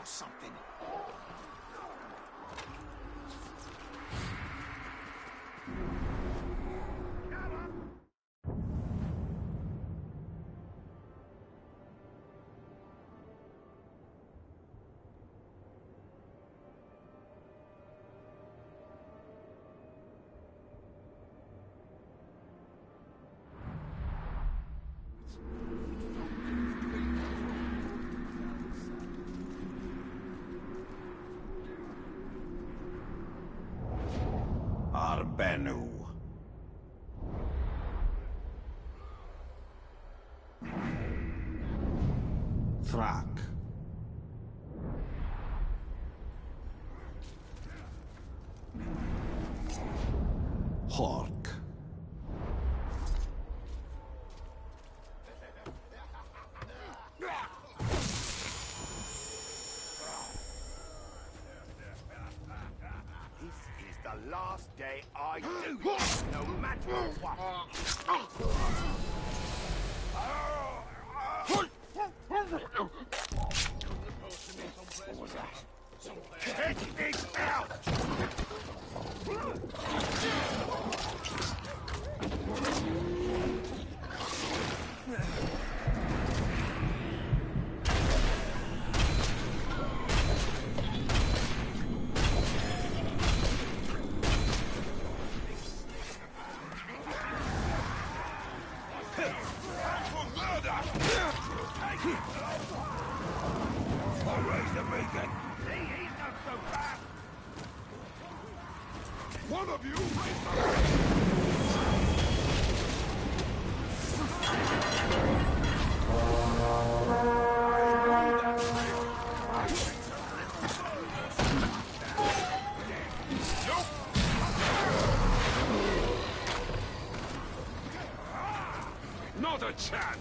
or something. Thank Banu. I do, no matter what. chance.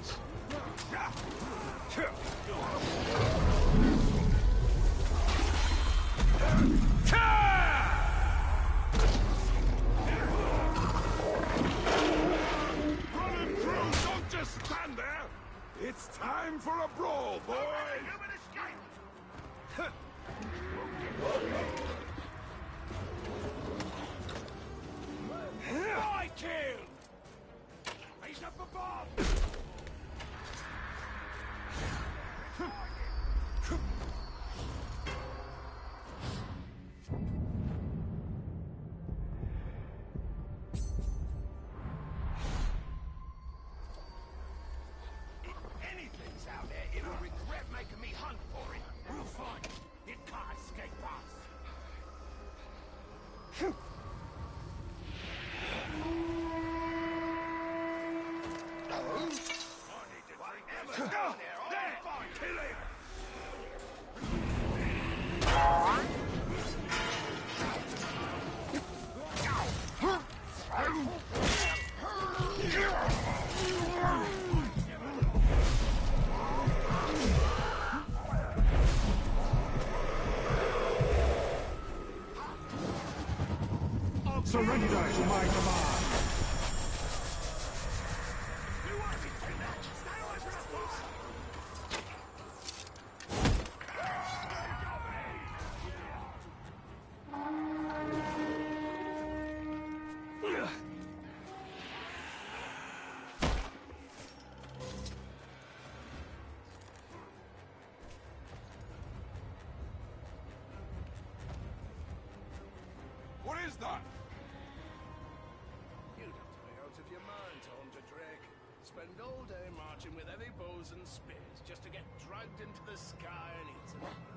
surrender to my command. What is that? and spears just to get dragged into the sky and eaten.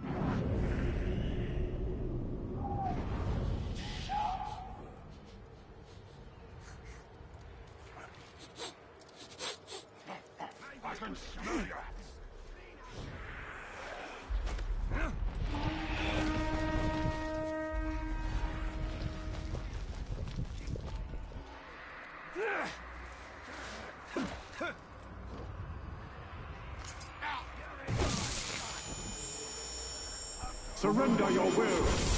Surrender your will.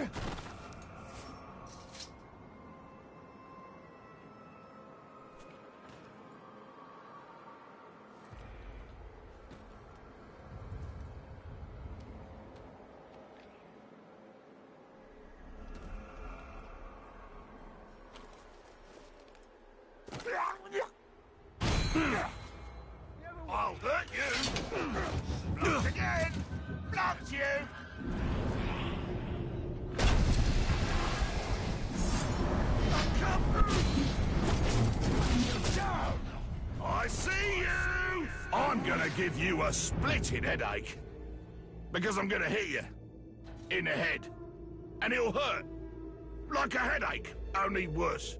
I'll give you a splitting headache. Because I'm gonna hit you. In the head. And it'll hurt. Like a headache, only worse.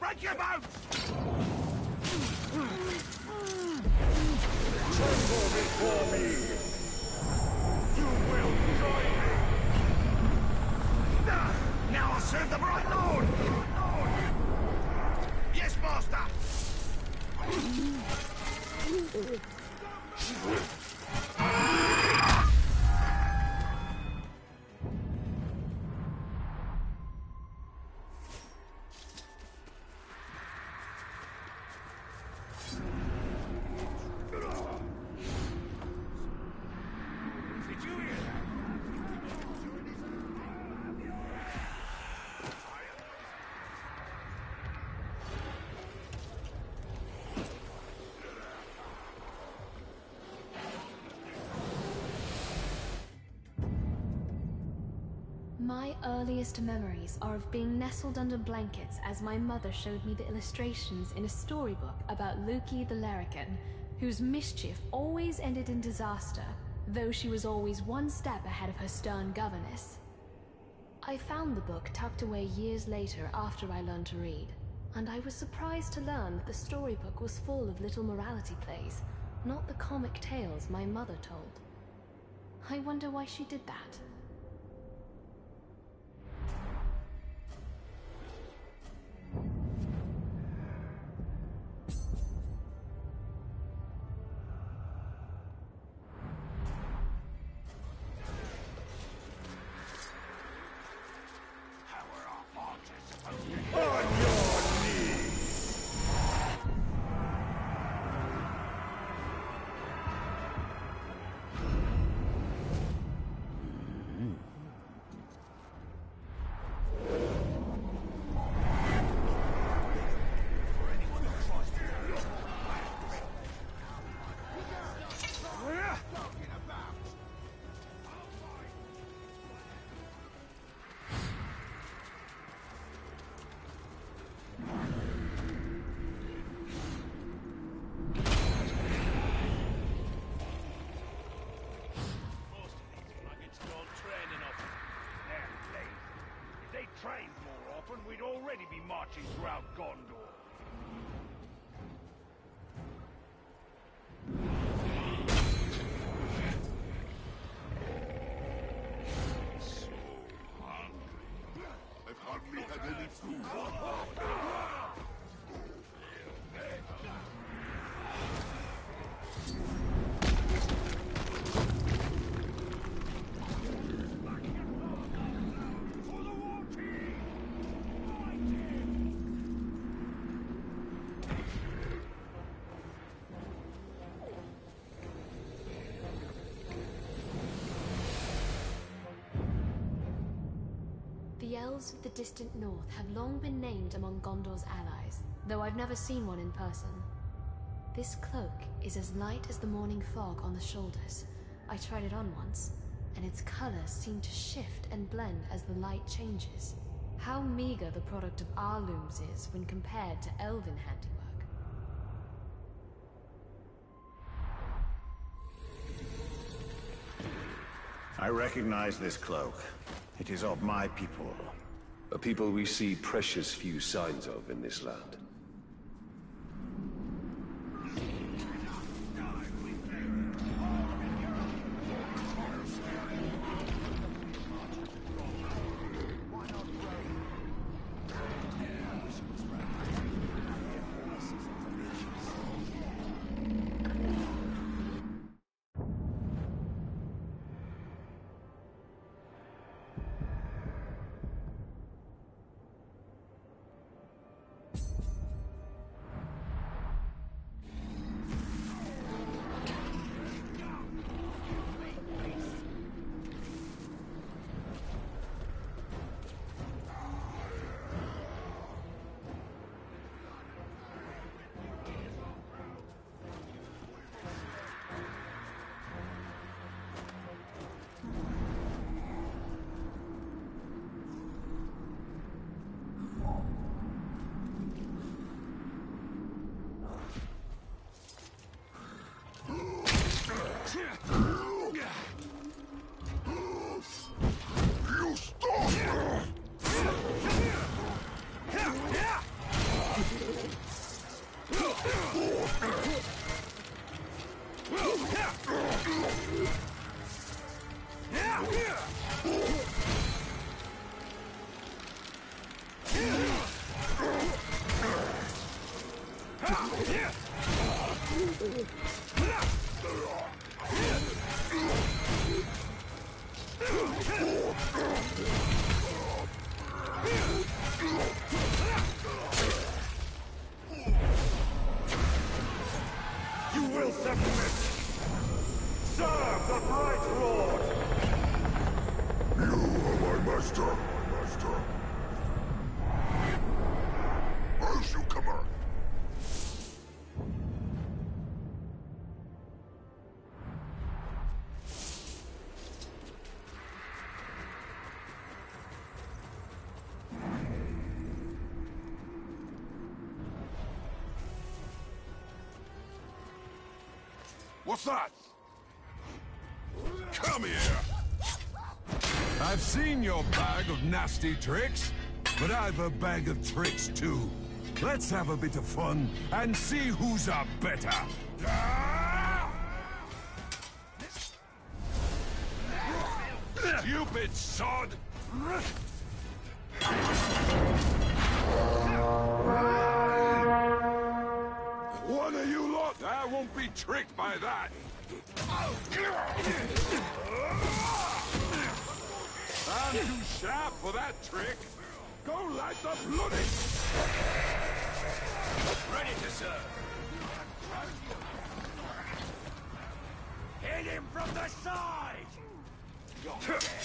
Break your bones! Tremble before me! My earliest memories are of being nestled under blankets as my mother showed me the illustrations in a storybook about Luki the Larrikin, whose mischief always ended in disaster, though she was always one step ahead of her stern governess. I found the book tucked away years later after I learned to read, and I was surprised to learn that the storybook was full of little morality plays, not the comic tales my mother told. I wonder why she did that. marching throughout peoples of the distant north have long been named among Gondor's allies, though I've never seen one in person. This cloak is as light as the morning fog on the shoulders. I tried it on once, and its colors seem to shift and blend as the light changes. How meager the product of our looms is when compared to elven handiwork. I recognize this cloak. It is of my people. A people we see precious few signs of in this land. What's that? Come here! I've seen your bag of nasty tricks, but I've a bag of tricks too. Let's have a bit of fun and see who's a better. Stupid sod! One of you lot, I won't be tricked by that. Sharp for that trick. Go light the bloody... Ready to serve. Hit him from the side!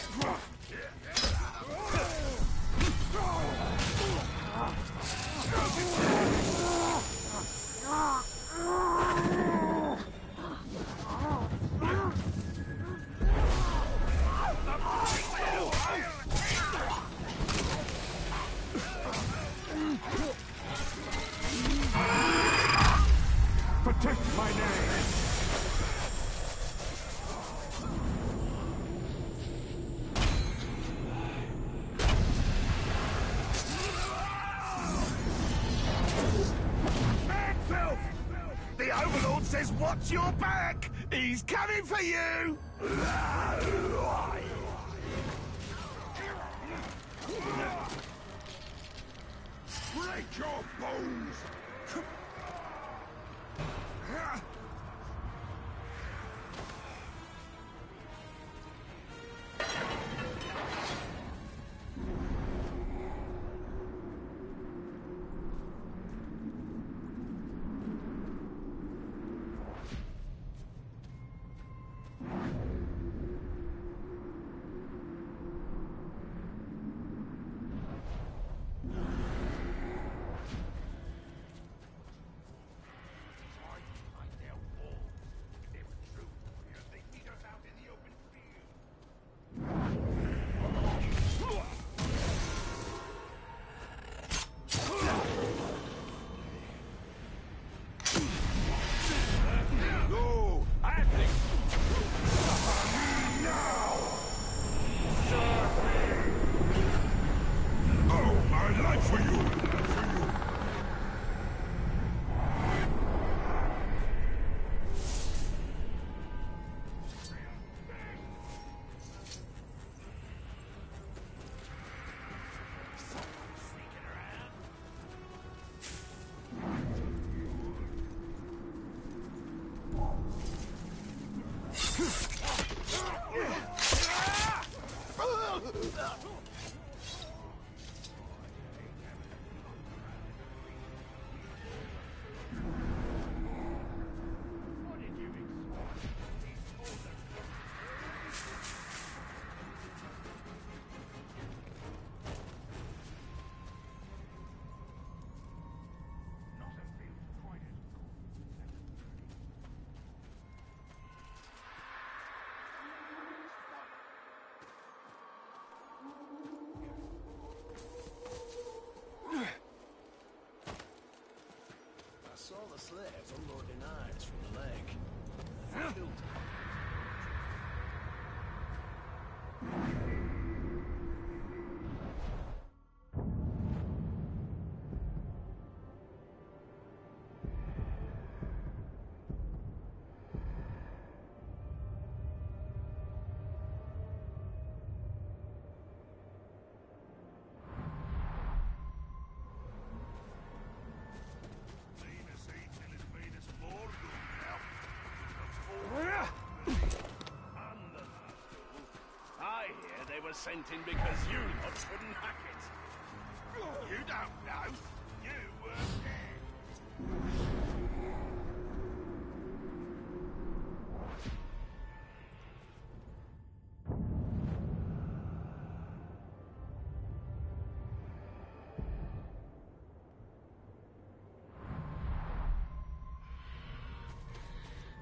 saw the slaves unloading hides from the lake. They were sent in because you lot couldn't hack it. You don't know. You weren't there.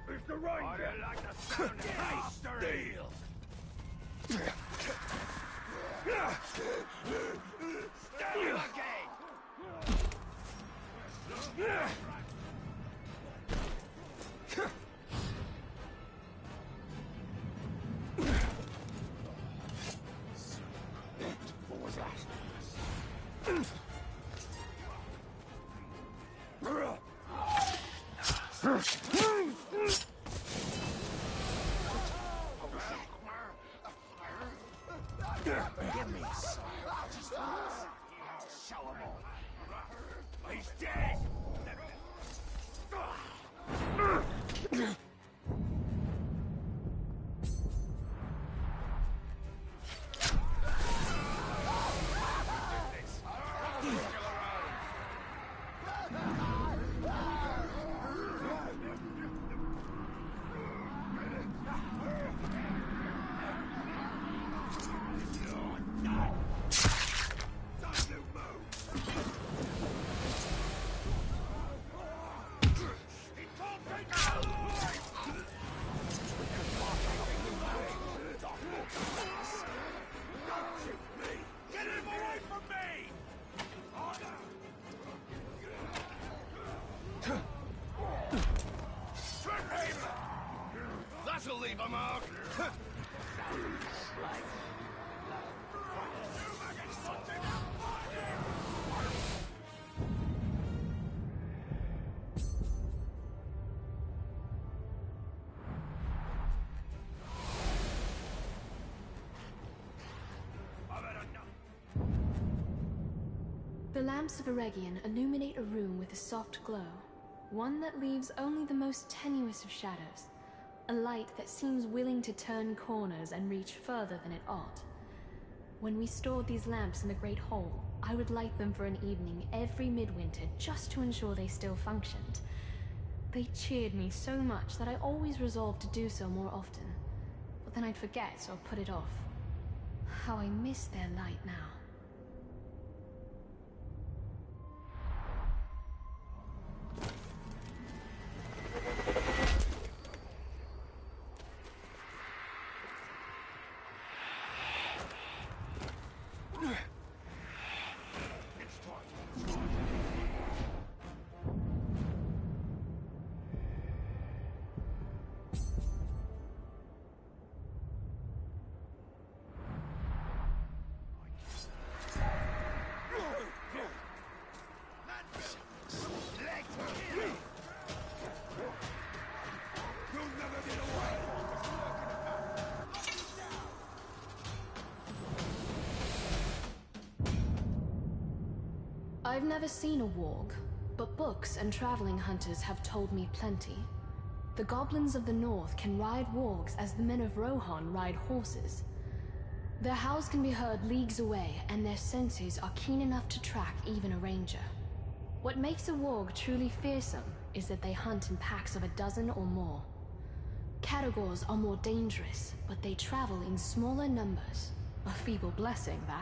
It's the ranger. I don't like the sound of history. Steal The lamps of Eregion illuminate a room with a soft glow, one that leaves only the most tenuous of shadows, a light that seems willing to turn corners and reach further than it ought. When we stored these lamps in the Great Hall, I would light them for an evening every midwinter just to ensure they still functioned. They cheered me so much that I always resolved to do so more often, but then I'd forget or put it off. How I miss their light now. I've never seen a warg, but books and traveling hunters have told me plenty. The goblins of the north can ride wargs as the men of Rohan ride horses. Their howls can be heard leagues away, and their senses are keen enough to track even a ranger. What makes a warg truly fearsome is that they hunt in packs of a dozen or more. Caragors are more dangerous, but they travel in smaller numbers. A feeble blessing, that.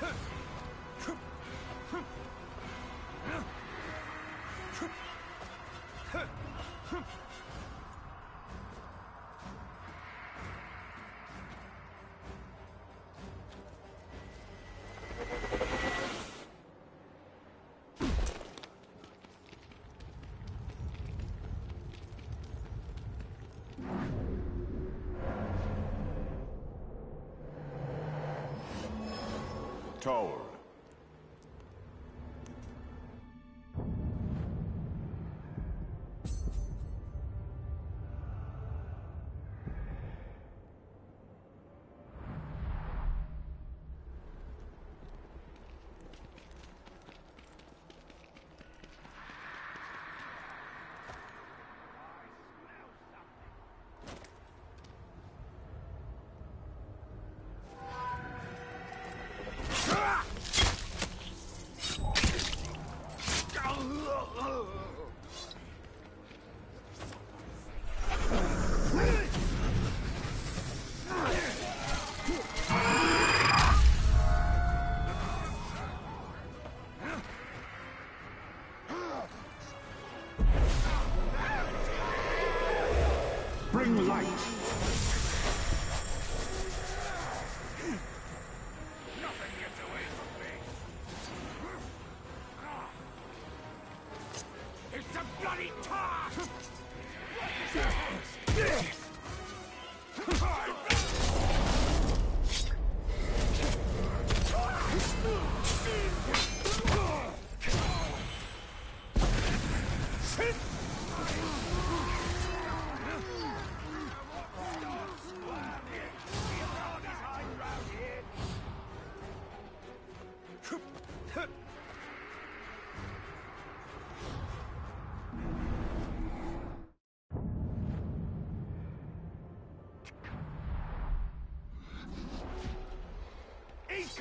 Told. Bring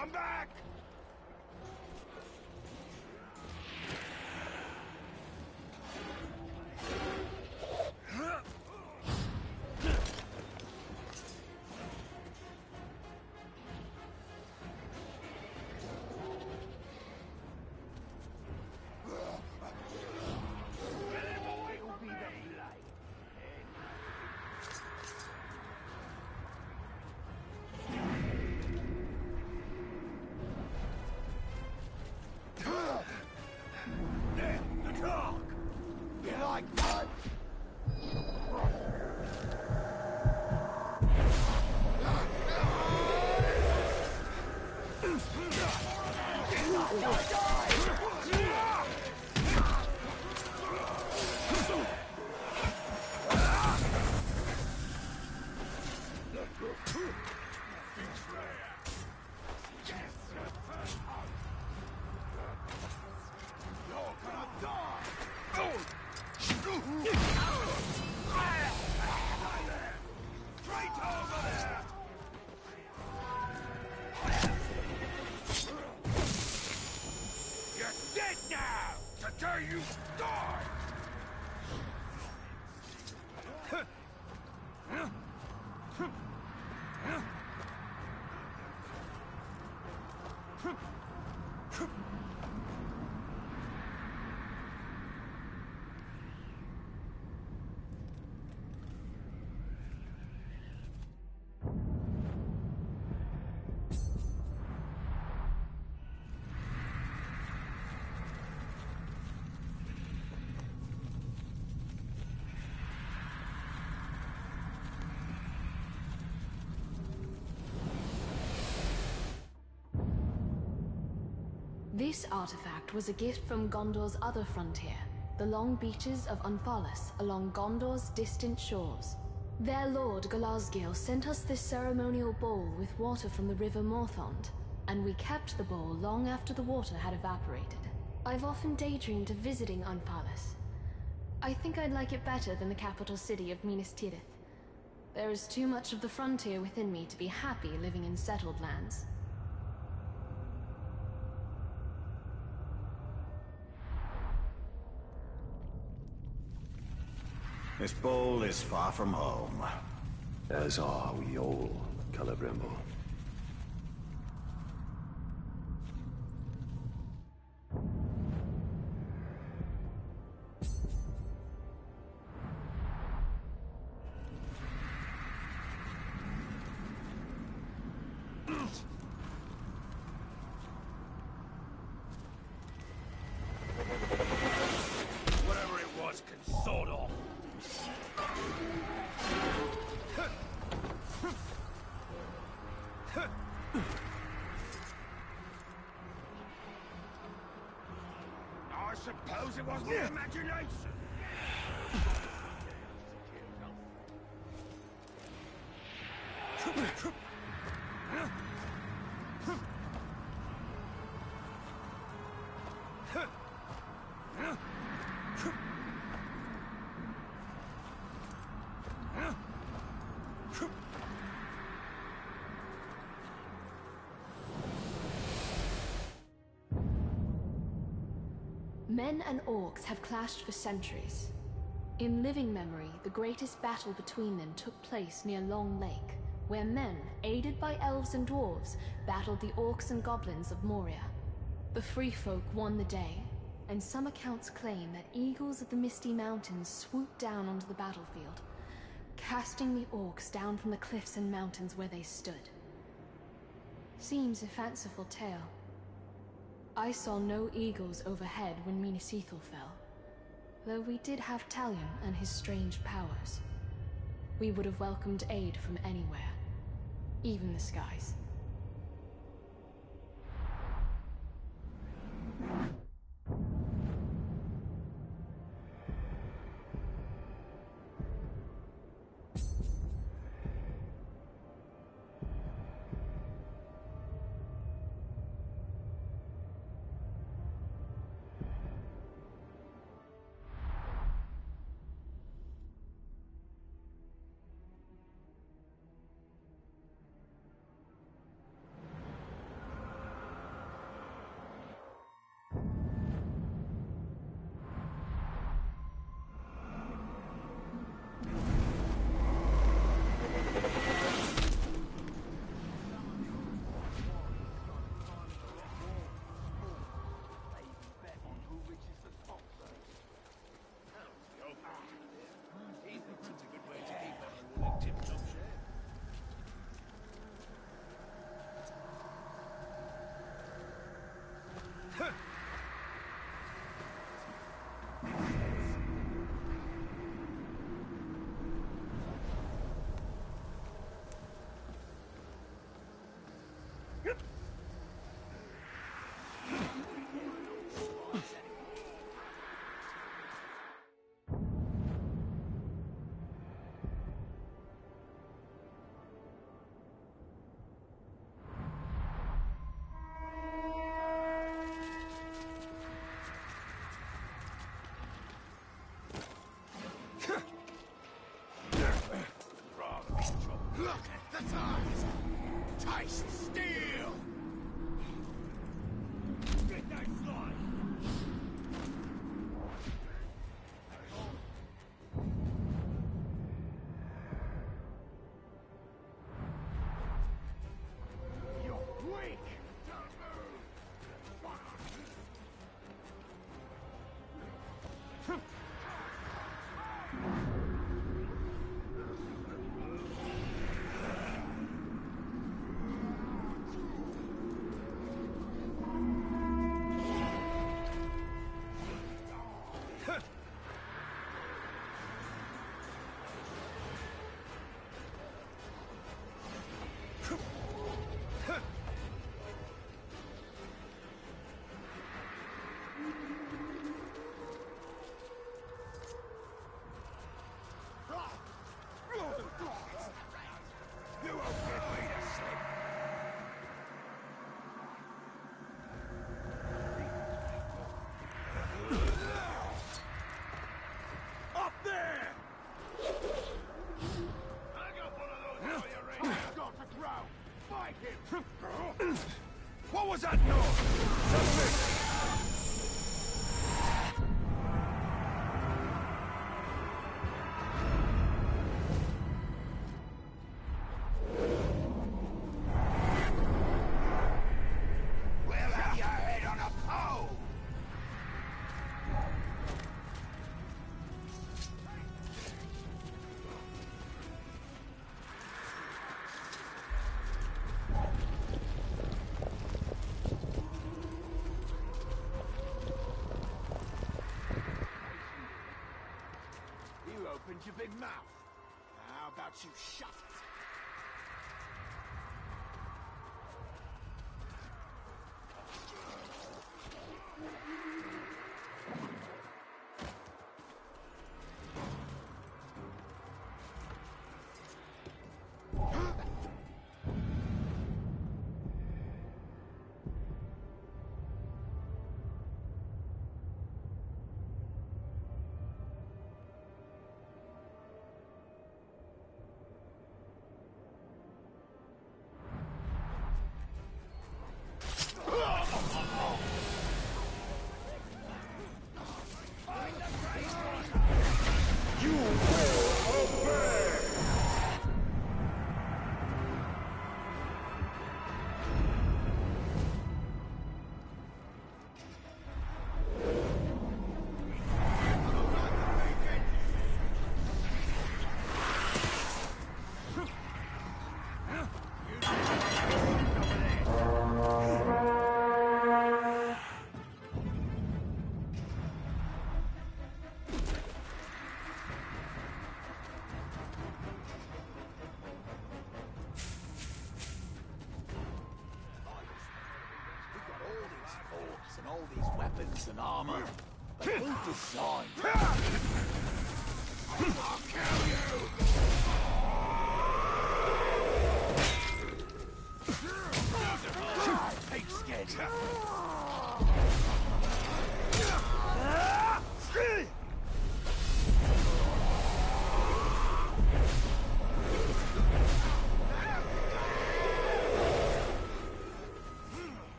come back! This artifact was a gift from Gondor's other frontier, the long beaches of Anfalas along Gondor's distant shores. Their lord Galazgil sent us this ceremonial bowl with water from the river Morthond, and we kept the bowl long after the water had evaporated. I've often daydreamed of visiting Anfalas. I think I'd like it better than the capital city of Minas Tirith. There is too much of the frontier within me to be happy living in settled lands. This bowl is far from home. As are we all, Celebrimbor. Suppose it was my imagination. Men and orcs have clashed for centuries. In living memory, the greatest battle between them took place near Long Lake, where men, aided by elves and dwarves, battled the orcs and goblins of Moria. The free folk won the day, and some accounts claim that eagles of the Misty Mountains swooped down onto the battlefield, casting the orcs down from the cliffs and mountains where they stood. Seems a fanciful tale. I saw no eagles overhead when Minas Ithil fell, though we did have Talion and his strange powers. We would have welcomed aid from anywhere, even the skies. Look at the size. Taste steel! What was that noise? Something! your big mouth. How about you shut weapons and armor, but who designed? I'll carry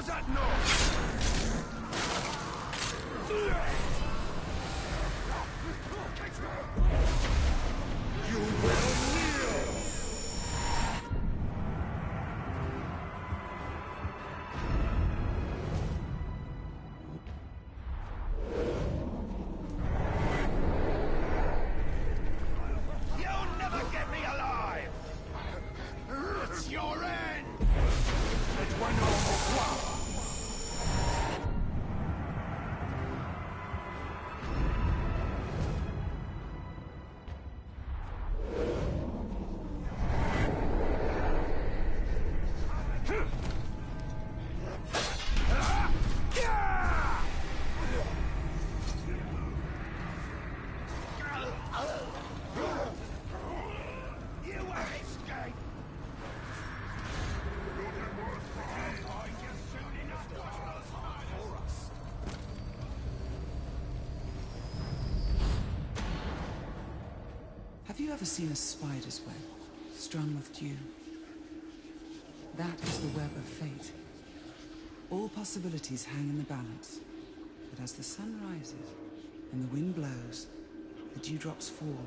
was that noise? You ever seen a spider's web strung with dew? That is the web of fate. All possibilities hang in the balance. But as the sun rises and the wind blows, the dewdrops fall,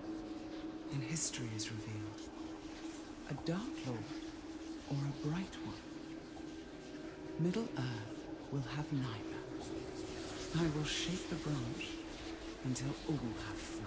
and history is revealed. A Dark Lord or a Bright One. Middle Earth will have neither. I will shake the branch until all have fallen.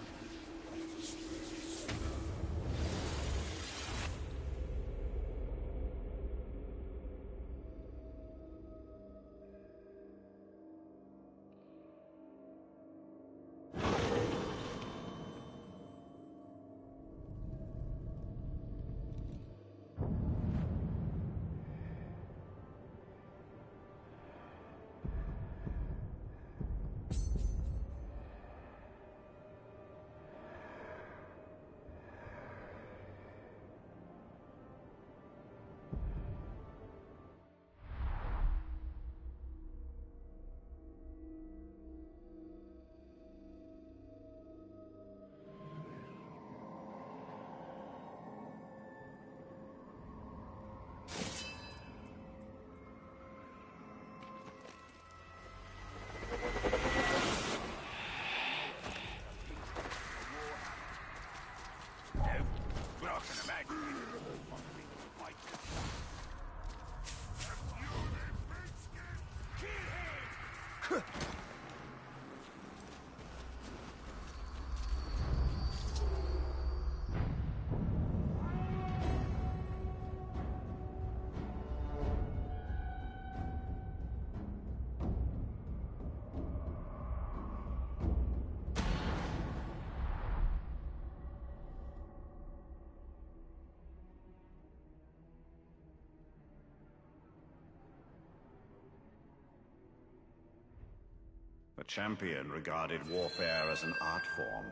The champion regarded warfare as an art form,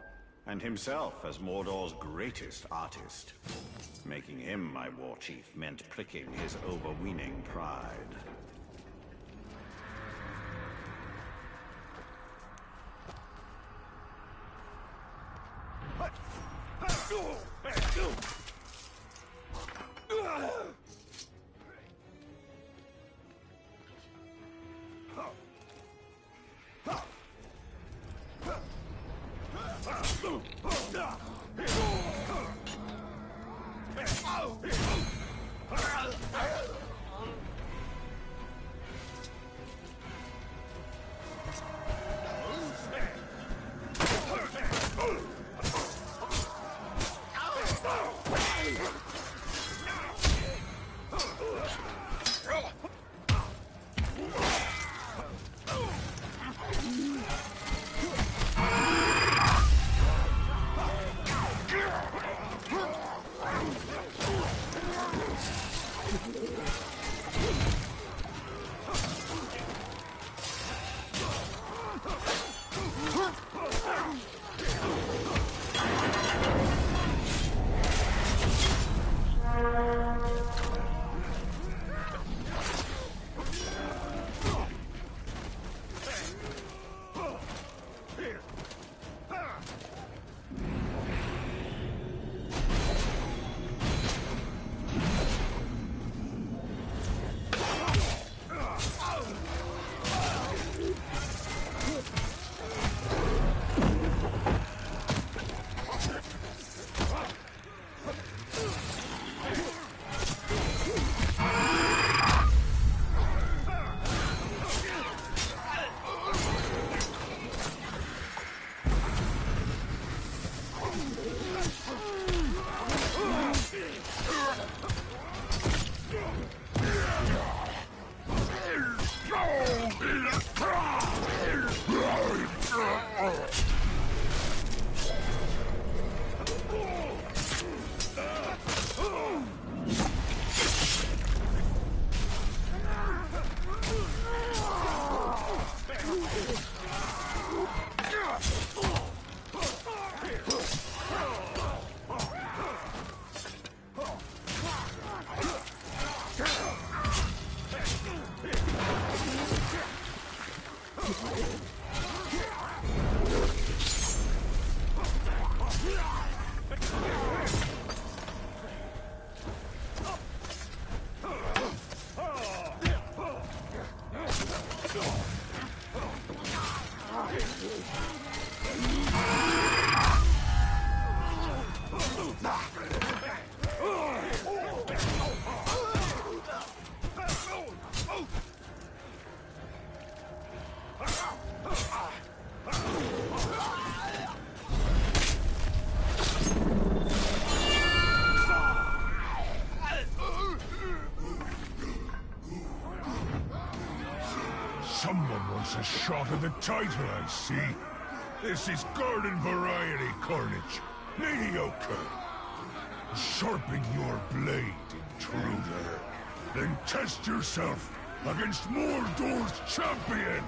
and himself as Mordor's greatest artist. Making him my war chief meant pricking his overweening pride. Shot at the title, I see. This is garden variety carnage. Mediocre. Sharpen your blade, intruder. Then test yourself against Mordor's champion!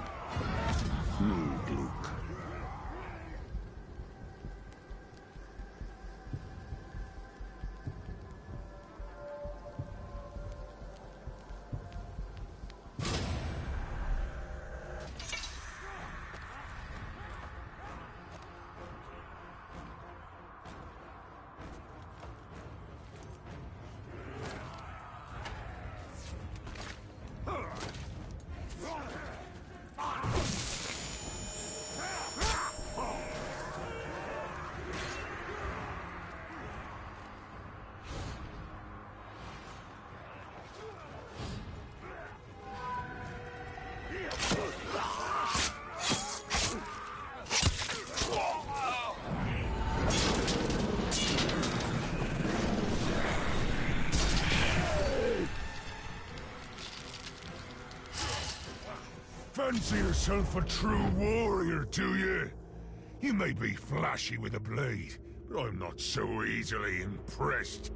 Fancy yourself a true warrior, do you? You may be flashy with a blade, but I'm not so easily impressed.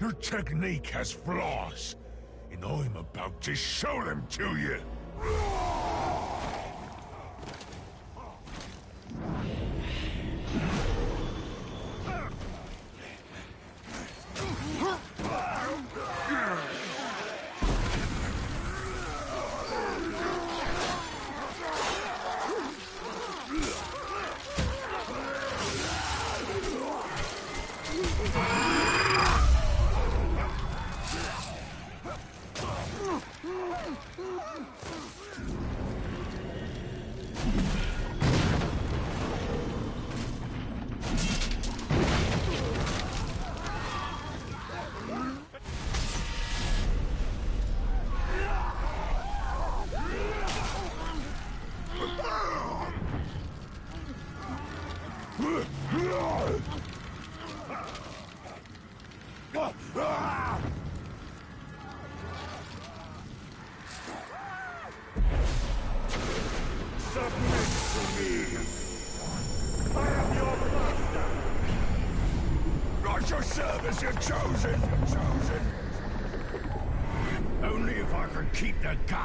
Your technique has flaws, and I'm about to show them to you. Submit your you're chosen! Chosen! Only if I can keep the guts!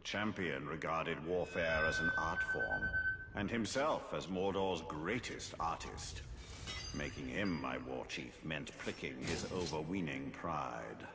Champion regarded warfare as an art form, and himself as Mordor's greatest artist. Making him my war chief meant flicking his overweening pride.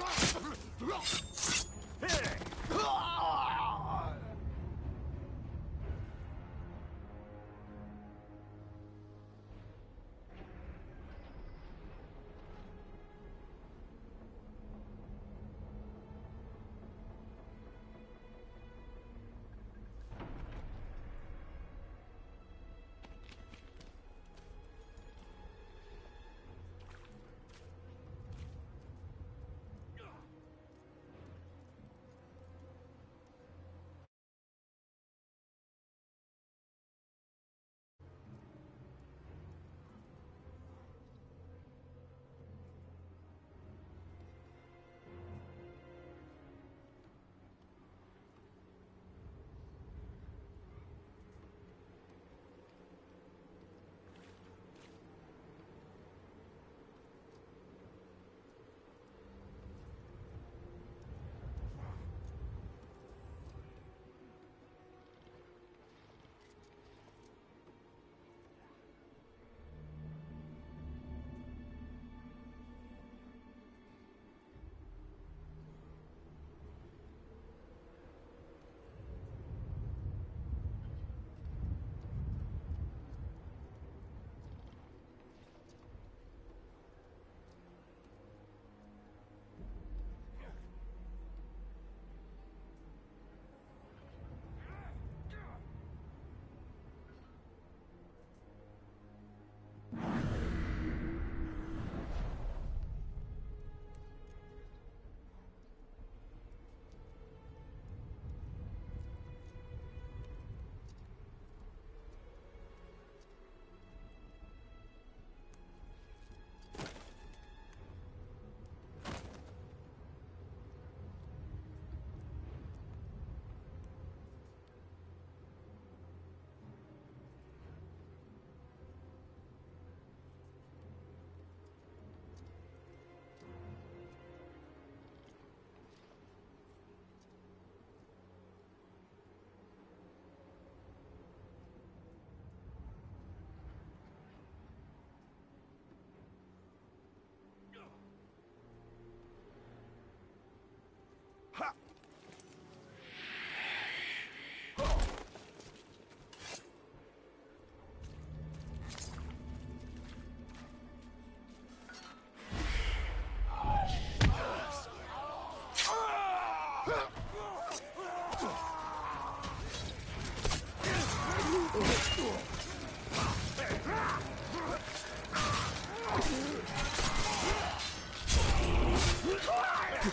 Drop! Drop!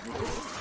Oh,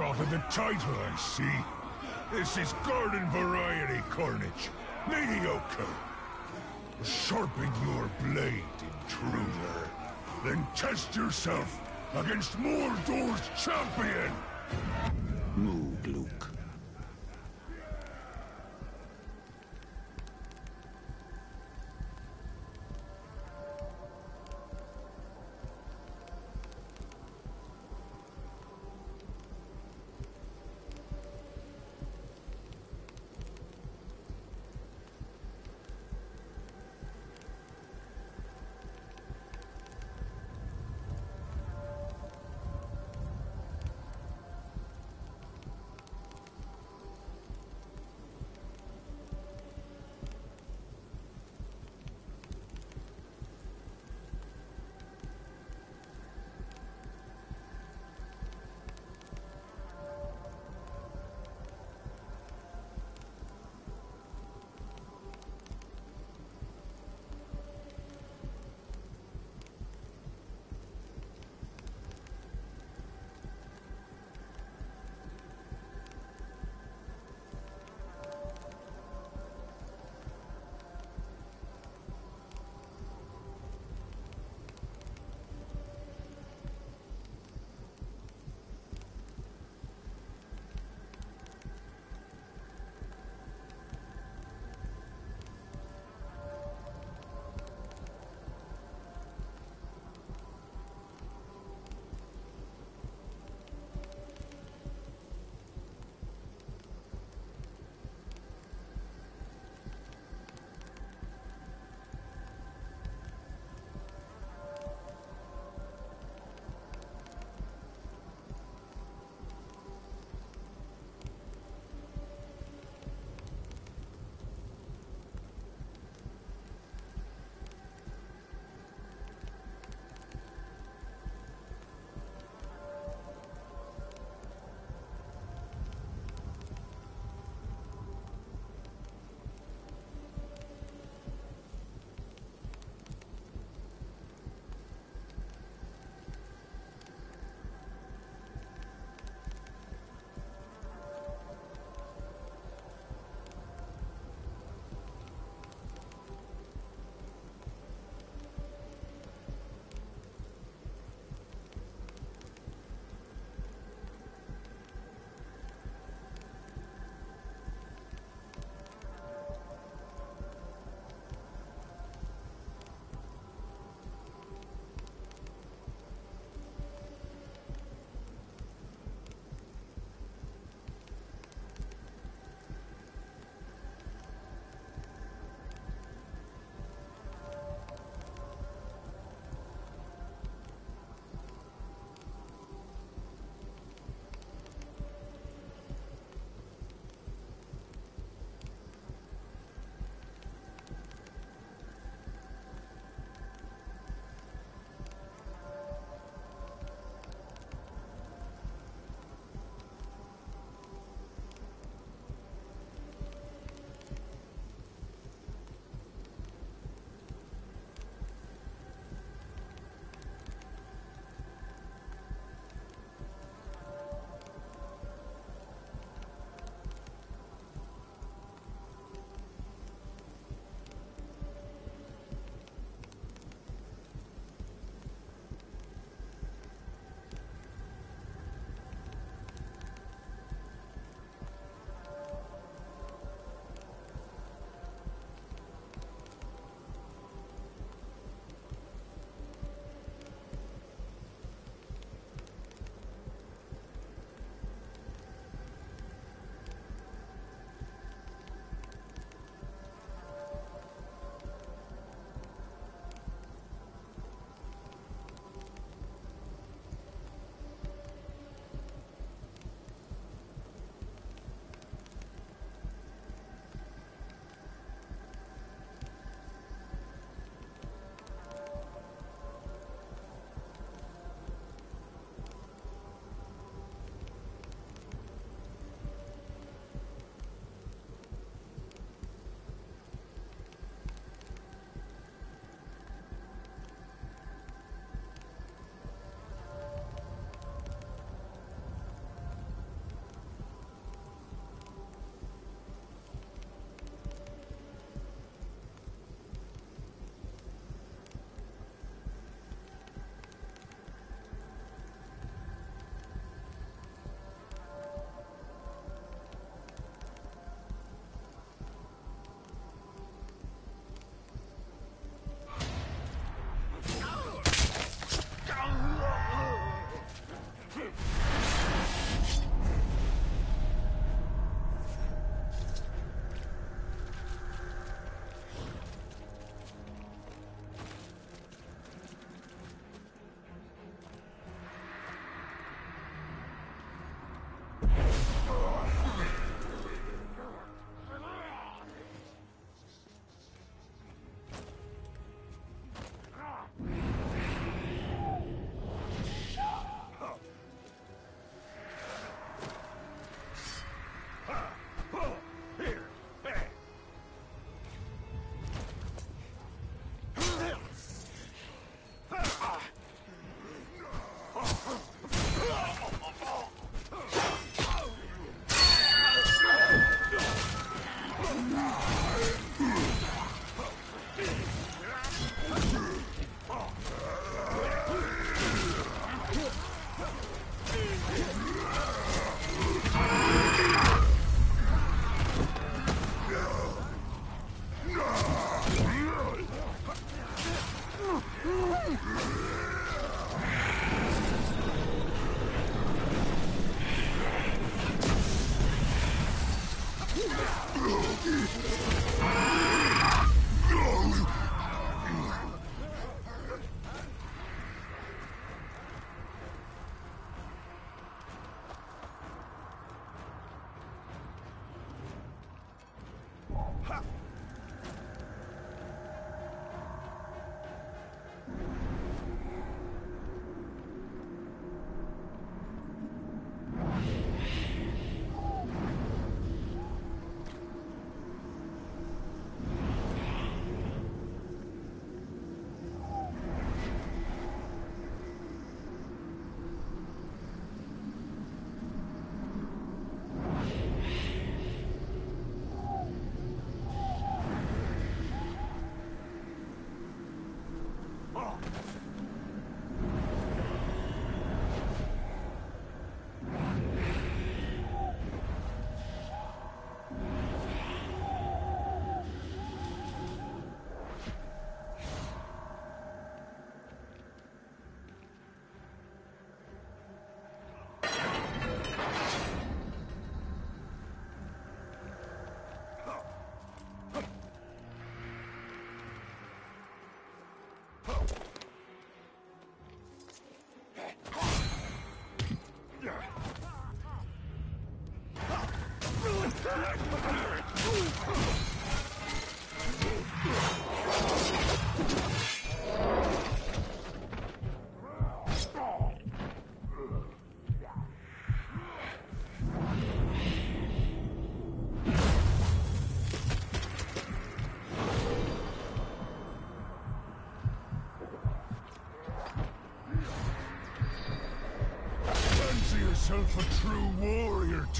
shot at the title, I see. This is garden variety carnage. Mediocre. Sharpen your blade, intruder. Then test yourself against Mordor's champion!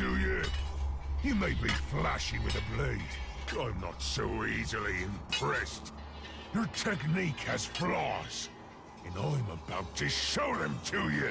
Do you? You may be flashy with a blade. I'm not so easily impressed. Your technique has flaws, and I'm about to show them to you.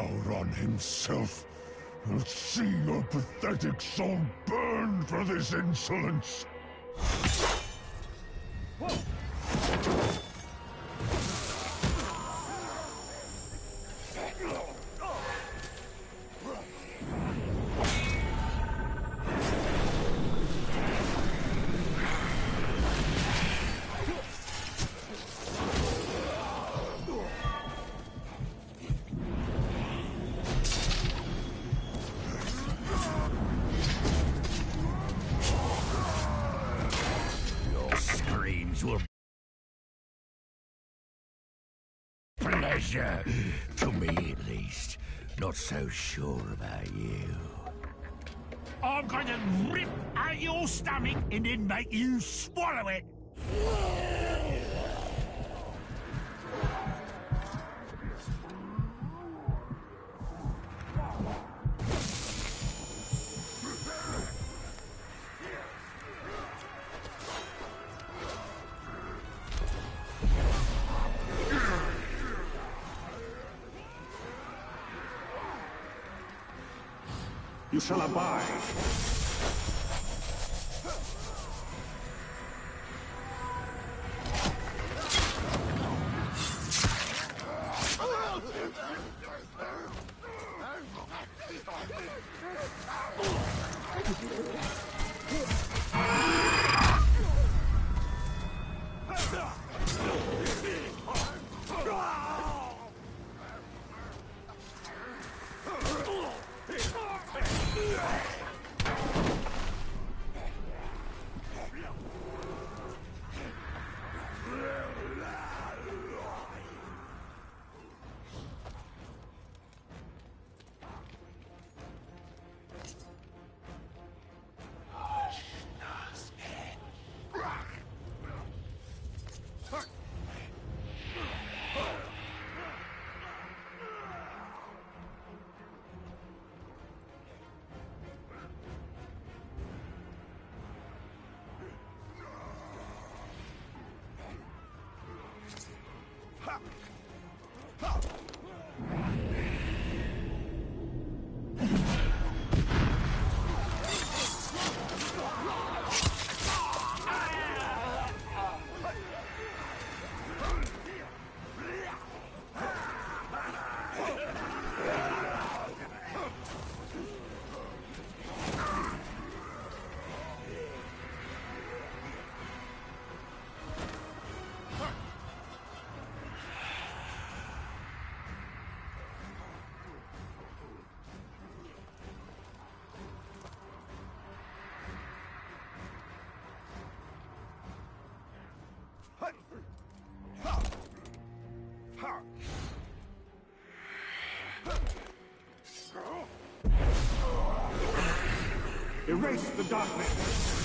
Sauron himself will see your pathetic soul burn for this insolence. Stomach and then make you swallow it. Erase the darkness!